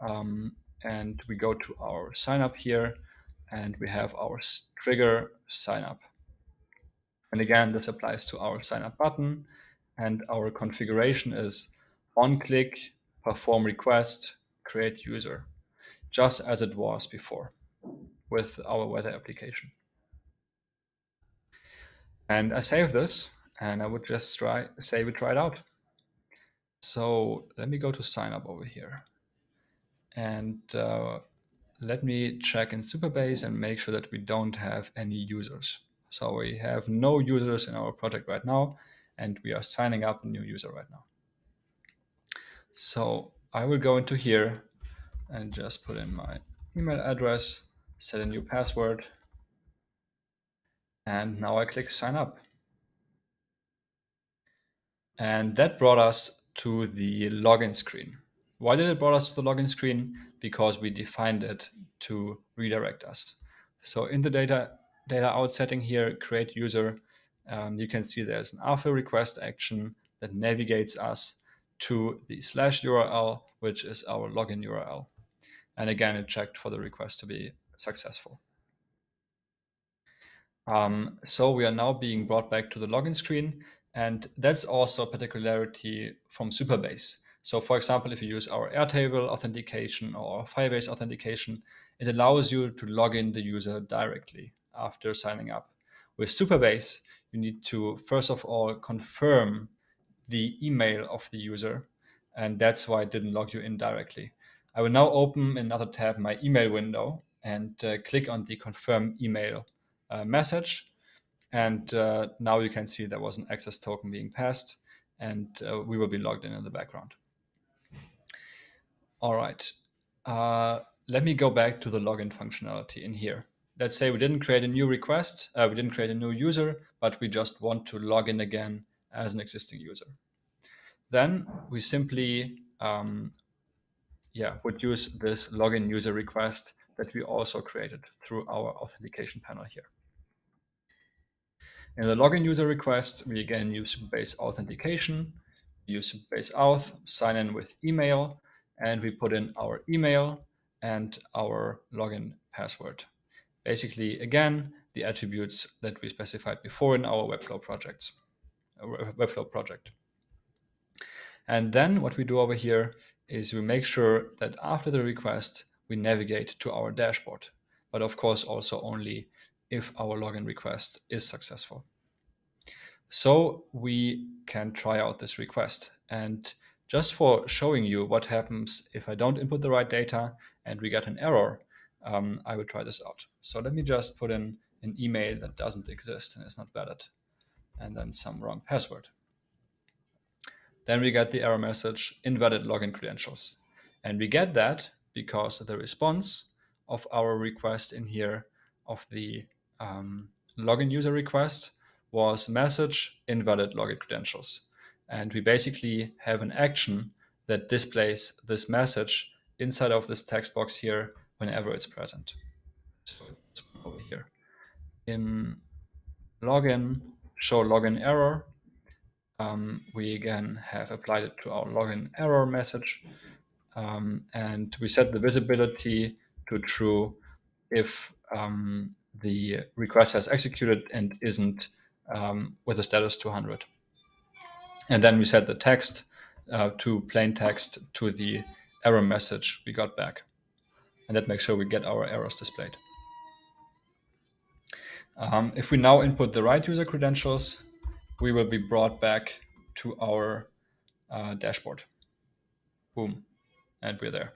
Um, and we go to our sign up here and we have our trigger sign up. And again, this applies to our sign up button and our configuration is on click, perform request, create user, just as it was before with our weather application. And I save this and I would just try try it out. So let me go to sign up over here and uh, let me check in Supabase and make sure that we don't have any users. So we have no users in our project right now and we are signing up a new user right now. So I will go into here and just put in my email address, set a new password, and now I click sign up. And that brought us to the login screen. Why did it brought us to the login screen? Because we defined it to redirect us. So in the data data out setting here, create user, um, you can see there's an after request action that navigates us to the slash URL, which is our login URL. And again, it checked for the request to be successful. Um, so we are now being brought back to the login screen. And that's also a particularity from Supabase. So for example, if you use our Airtable authentication or Firebase authentication, it allows you to log in the user directly after signing up. With Supabase, you need to first of all confirm the email of the user, and that's why it didn't log you in directly. I will now open another tab, my email window, and uh, click on the confirm email uh, message. And uh, now you can see there was an access token being passed, and uh, we will be logged in in the background. All right. Uh, let me go back to the login functionality in here. Let's say we didn't create a new request, uh, we didn't create a new user, but we just want to log in again as an existing user. Then we simply um, yeah, would use this login user request that we also created through our authentication panel here. In the login user request, we again use base authentication, use base auth, sign in with email, and we put in our email and our login password. Basically, again, the attributes that we specified before in our Webflow projects, uh, Webflow project. And then what we do over here is we make sure that after the request, we navigate to our dashboard, but of course also only if our login request is successful. So we can try out this request. And just for showing you what happens if I don't input the right data and we get an error, um, I will try this out. So let me just put in an email that doesn't exist and is not valid, and then some wrong password. Then we get the error message, invalid login credentials. And we get that because the response of our request in here of the um, login user request was message invalid login credentials. And we basically have an action that displays this message inside of this text box here whenever it's present. So it's over here. In login, show login error, um, we again have applied it to our login error message. Um, and we set the visibility to true if um, the request has executed and isn't um, with a status 200. And then we set the text uh, to plain text to the error message we got back. And that makes sure we get our errors displayed. Um, if we now input the right user credentials, we will be brought back to our uh, dashboard. Boom, and we're there.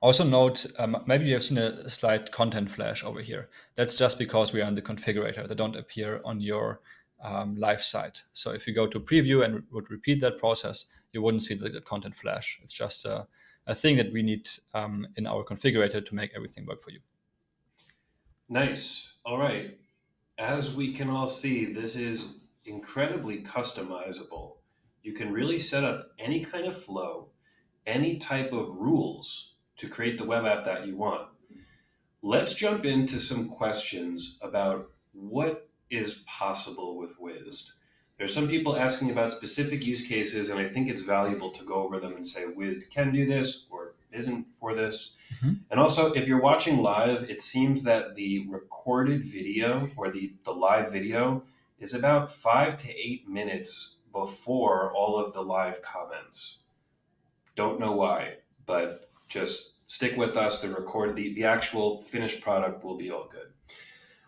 Also note, um, maybe you have seen a slight content flash over here. That's just because we are in the configurator. They don't appear on your um, live site. So if you go to preview and would repeat that process, you wouldn't see the, content flash. It's just a, a thing that we need um, in our configurator to make everything work for you. Nice. All right. As we can all see, this is incredibly customizable. You can really set up any kind of flow, any type of rules to create the web app that you want. Let's jump into some questions about what is possible with Wized. There's some people asking about specific use cases, and I think it's valuable to go over them and say Wized can do this or isn't for this. Mm-hmm. And also, if you're watching live, it seems that the recorded video or the, the live video is about five to eight minutes before all of the live comments. Don't know why, but just stick with us. The record, the, the actual finished product will be all good.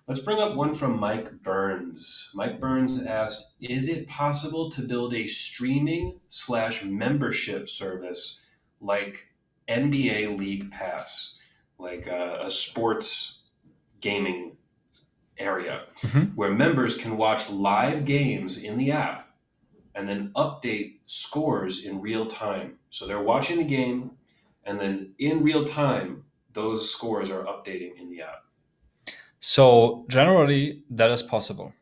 Let's bring up one from Mike Burns. Mike Burns asked, is it possible to build a streaming slash membership service like NBA League Pass, like a, a sports gaming area mm-hmm. where members can watch live games in the app and then update scores in real time. So they're watching the game and then in real time, those scores are updating in the app. So generally, that is possible.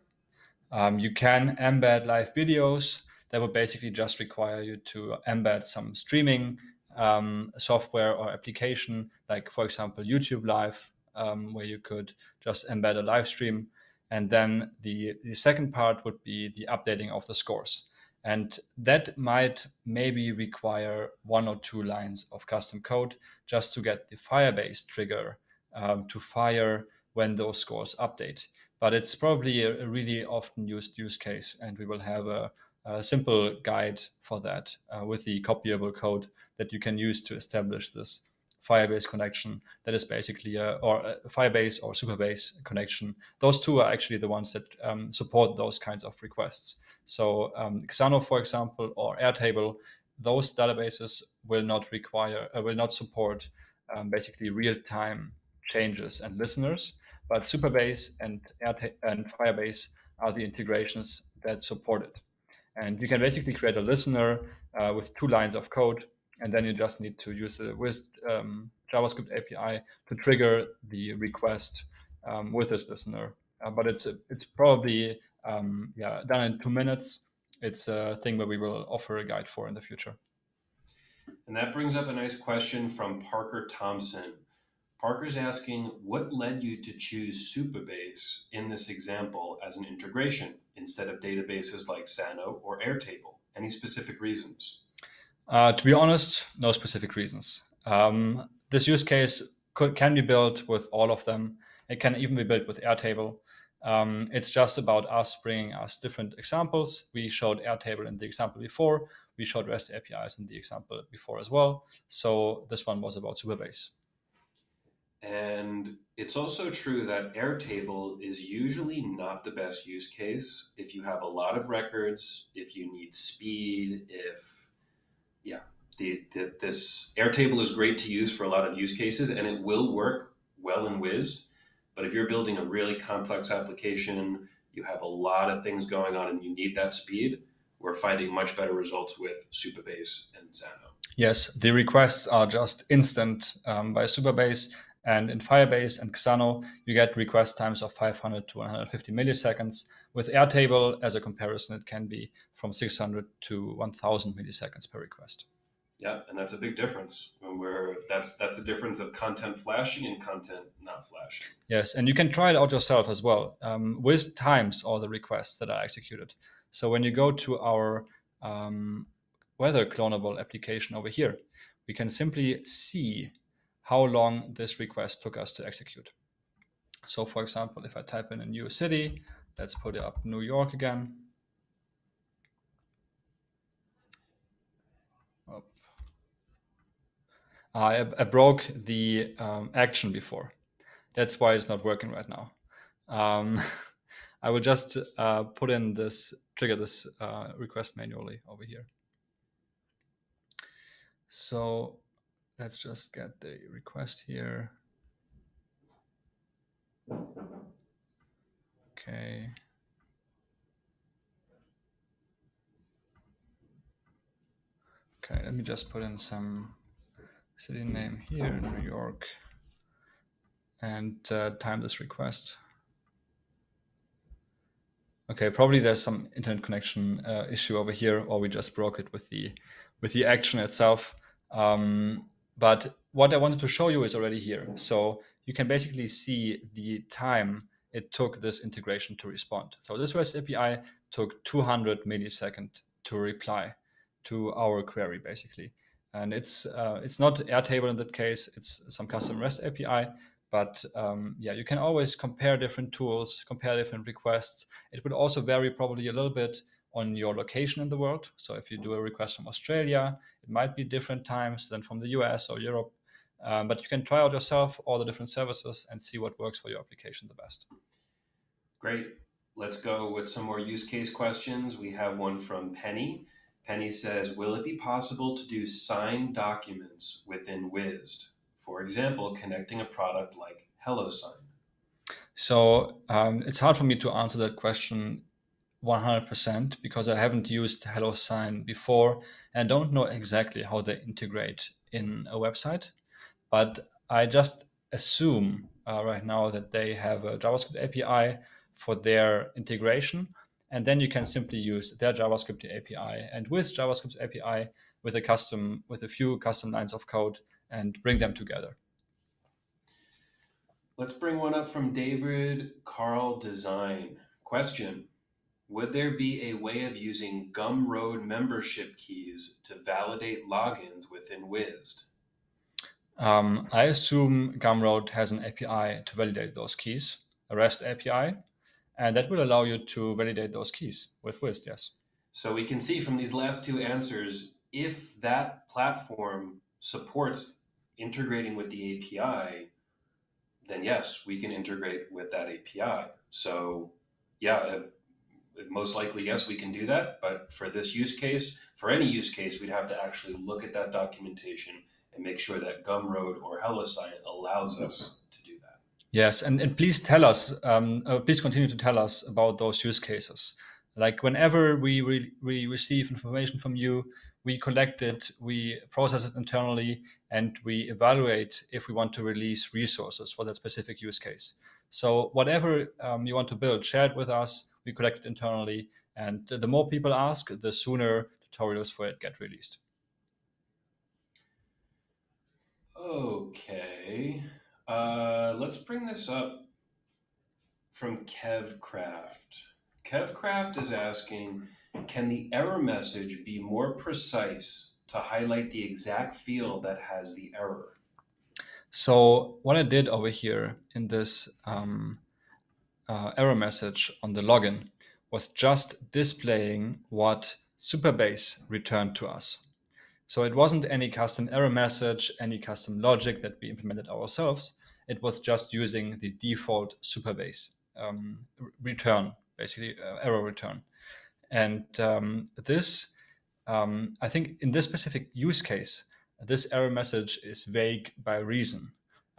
Um, you can embed live videos. That would basically just require you to embed some streaming um, software or application, like for example YouTube Live, um, where you could just embed a live stream. And then the, the second part would be the updating of the scores. And that might maybe require one or two lines of custom code just to get the Firebase trigger um, to fire when those scores update. But it's probably a, a, really often used use case, and we will have a, a simple guide for that uh, with the copyable code that you can use to establish this Firebase connection that is basically a, or a Firebase or Supabase connection. Those two are actually the ones that um, support those kinds of requests. So um, Xano, for example, or Airtable, those databases will not require, uh, will not support um, basically real-time changes and listeners. But Supabase and Airta- and Firebase are the integrations that support it. And you can basically create a listener uh, with two lines of code and then you just need to use the Wized um, JavaScript API to trigger the request um, with this listener. Uh, but it's it's probably um, yeah done in two minutes. It's a thing that we will offer a guide for in the future. And that brings up a nice question from Parker Thompson. Parker's asking, what led you to choose Supabase in this example as an integration instead of databases like Xano or Airtable? Any specific reasons? Uh, to be honest, no specific reasons. Um, this use case could, can be built with all of them. It can even be built with Airtable. Um, it's just about us bringing us different examples. We showed Airtable in the example before. We showed REST APIs in the example before as well. So this one was about Supabase. And it's also true that Airtable is usually not the best use case if you have a lot of records, if you need speed, if yeah, the, the, this Airtable is great to use for a lot of use cases, and it will work well in Wized. But if you're building a really complex application, you have a lot of things going on, and you need that speed. We're finding much better results with Supabase and Xano. Yes, the requests are just instant um, by Supabase. And in Firebase and Xano, you get request times of 500 to 150 milliseconds. With Airtable, as a comparison, it can be from 600 to 1000 milliseconds per request. Yeah, and that's a big difference. When we're that's that's the difference of content flashing and content not flashing. Yes, and you can try it out yourself as well um, with times all the requests that are executed. So when you go to our um, weather cloneable application over here, we can simply see how long this request took us to execute. So for example, if I type in a new city, let's put it up New York again. I, I, broke the um, action before. That's why it's not working right now. Um, I will just uh, put in this, trigger this uh, request manually over here. So let's just get the request here. Okay. Okay, let me just put in some city name here, New York, and uh, time this request. Okay, probably there's some internet connection uh, issue over here, or we just broke it with the with the action itself. Um, but what I wanted to show you is already here. So you can basically see the time it took this integration to respond. So this REST API took 200 milliseconds to reply to our query, basically. And it's uh, it's not Airtable in that case. It's some custom REST API. But um, yeah, you can always compare different tools, compare different requests. It will also vary probably a little bit on your location in the world. So if you do a request from Australia, it might be different times than from the US or Europe. Um, but you can try out yourself all the different services and see what works for your application the best. Great. Let's go with some more use case questions. We have one from Penny. Penny says, will it be possible to do signed documents within Wized? For example, connecting a product like HelloSign. So um, it's hard for me to answer that question 100% because I haven't used HelloSign before and don't know exactly how they integrate in a website. But I just assume uh, right now that they have a JavaScript API for their integration. And then you can simply use their JavaScript API and with JavaScript API with a custom, with a few custom lines of code and bring them together. Let's bring one up from David Carl Design. Question would there be a way of using Gumroad membership keys to validate logins within Wized? Um, I assume Gumroad has an API to validate those keys, a REST API, and that will allow you to validate those keys with Wized, yes. So we can see from these last two answers, if that platform supports integrating with the API, then yes, we can integrate with that API. So yeah, uh, most likely, yes, we can do that. But for this use case, for any use case, we'd have to actually look at that documentation and make sure that Gumroad or HelloSign allows us to do that. Yes, and, and please tell us, um, uh, please continue to tell us about those use cases. Like whenever we, re- we receive information from you, we collect it, we process it internally, and we evaluate if we want to release resources for that specific use case. So whatever um, you want to build, share it with us. We collect it internally, and the more people ask, the sooner tutorials for it get released. Okay, uh, let's bring this up from KevCraft. KevCraft is asking, can the error message be more precise to highlight the exact field that has the error? So what I did over here in this um, uh, error message on the login was just displaying what Supabase returned to us. So it wasn't any custom error message, any custom logic that we implemented ourselves. It was just using the default Supabase um, return, basically uh, error return. And um, this, um, I think in this specific use case, this error message is vague by reason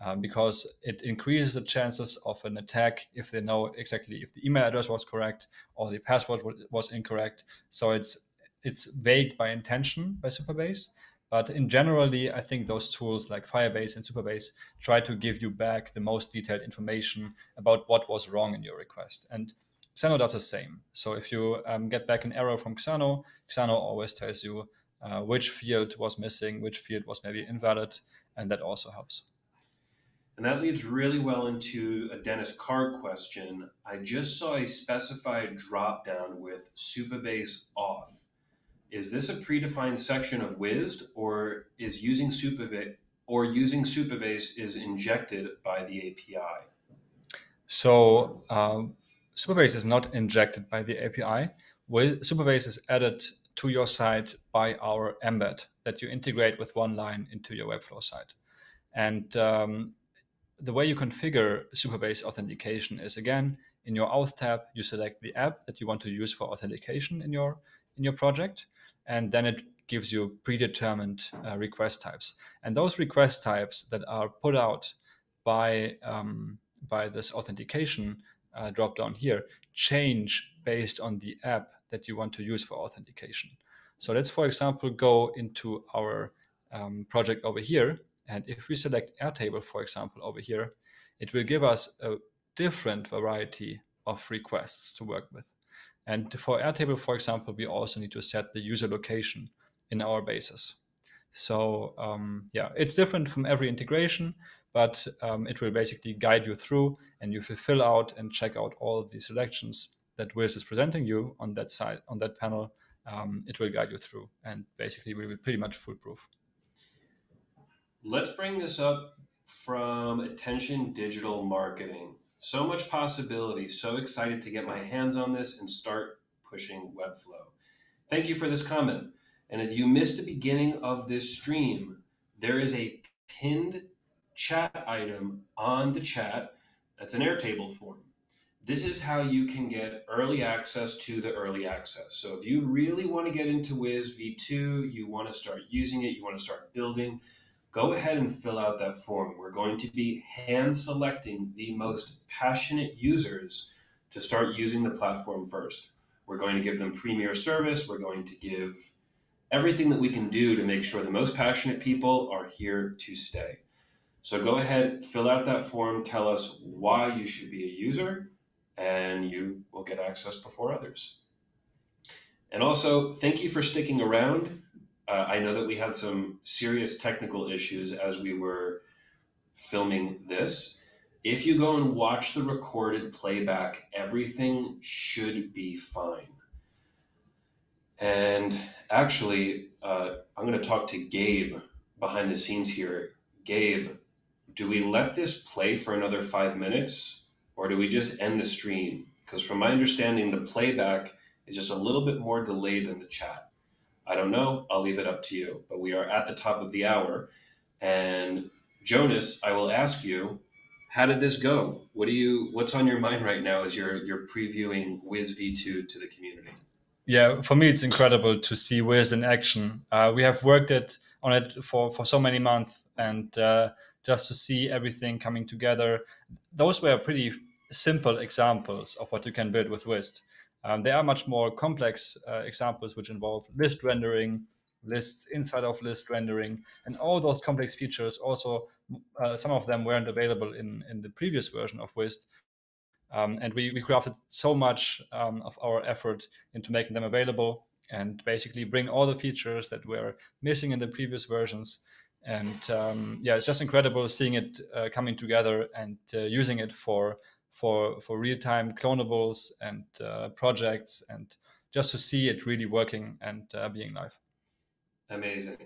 uh, because it increases the chances of an attack if they know exactly if the email address was correct or the password was incorrect. So it's it's vague by intention by Supabase. But in generally, I think those tools like Firebase and Supabase try to give you back the most detailed information about what was wrong in your request. And Xano does the same. So if you um, get back an error from Xano, Xano always tells you uh, which field was missing, which field was maybe invalid, and that also helps. And that leads really well into a Dennis Karg question. I just saw a specified dropdown with Supabase auth. Is this a predefined section of Wized, or is using Supabase or using Supabase is injected by the API? So um, is not injected by the API. Supabase is added to your site by our embed that you integrate with one line into your Webflow site. And um, the way you configure Supabase authentication is again in your auth tab, you select the app that you want to use for authentication in your in your project, and then it gives you predetermined uh, request types. And those request types that are put out by um, by this authentication uh, drop down here change based on the app that you want to use for authentication. So let's, for example, go into our um, project over here. And if we select Airtable, for example, over here, it will give us a different variety of requests to work with. And for Airtable, for example, we also need to set the user location in our bases. So um, yeah, it's different from every integration, but um, it will basically guide you through and you fill out and check out all the selections that Wized is presenting you on that side, on that panel, um, it will guide you through. And basically, will be pretty much foolproof. Let's bring this up from Attention Digital Marketing. So much possibility. So excited to get my hands on this and start pushing Webflow. Thank you for this comment. And if you missed the beginning of this stream, there is a pinned chat item on the chat that's an Airtable form this is how you can get early access to the early access. So if you really want to get into Wized V2, you want to start using it, you want to start building, go ahead and fill out that form. We're going to be hand selecting the most passionate users to start using the platform first. We're going to give them premier service. We're going to give everything that we can do to make sure the most passionate people are here to stay. So go ahead, fill out that form, tell us why you should be a user and you will get access before others. And also, thank you for sticking around. Uh, I know that we had some serious technical issues as we were filming this. if you go and watch the recorded playback, everything should be fine. And actually, uh, I'm going to talk to Gabe behind the scenes here. Gabe, do we let this play for another five minutes or do we just end the stream? Because from my understanding, the playback is just a little bit more delayed than the chat. I don't know. I'll leave it up to you. But we are at the top of the hour. And Jonas, I will ask you, how did this go? What do you what's on your mind right now as you're you're previewing Wized V2 to the community? Yeah, for me it's incredible to see Wized in action. Uh, we have worked it on it for for so many months, and uh, just to see everything coming together, those were pretty simple examples of what you can build with Wized. Um, there are much more complex uh, examples which involve list rendering, lists inside of list rendering, and all those complex features. Also, uh, some of them weren't available in, in the previous version of Wized. Um, and we, we crafted so much um, of our effort into making them available and basically bring all the features that were missing in the previous versions. And um, yeah, it's just incredible seeing it uh, coming together and uh, using it for for for real time cloneables and uh, projects, and just to see it really working and uh, being live. Amazing.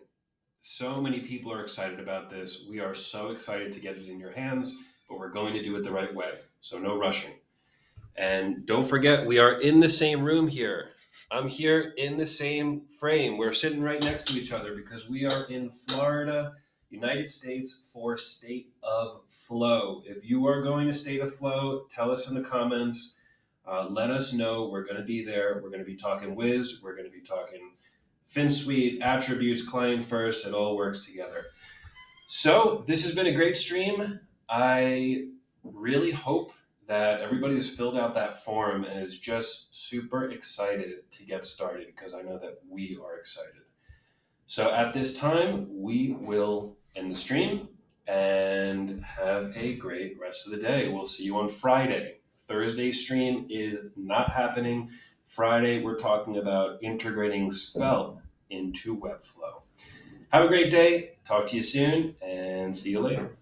So many people are excited about this. We are so excited to get it in your hands, but we're going to do it the right way. So no rushing. And don't forget, we are in the same room here. I'm here in the same frame. We're sitting right next to each other because we are in Florida, United States for State of Flow. If you are going to State of Flow, tell us in the comments. Uh, let us know. We're going to be there. We're going to be talking Wized. We're going to be talking Finsweet, attributes, client first. It all works together. So this has been a great stream. I really hope that everybody has filled out that form and is just super excited to get started because I know that we are excited. So at this time, we will end the stream and have a great rest of the day. We'll see you on Friday. Thursday stream is not happening. Friday, we're talking about integrating Svelte into Webflow. Have a great day. Talk to you soon and see you later.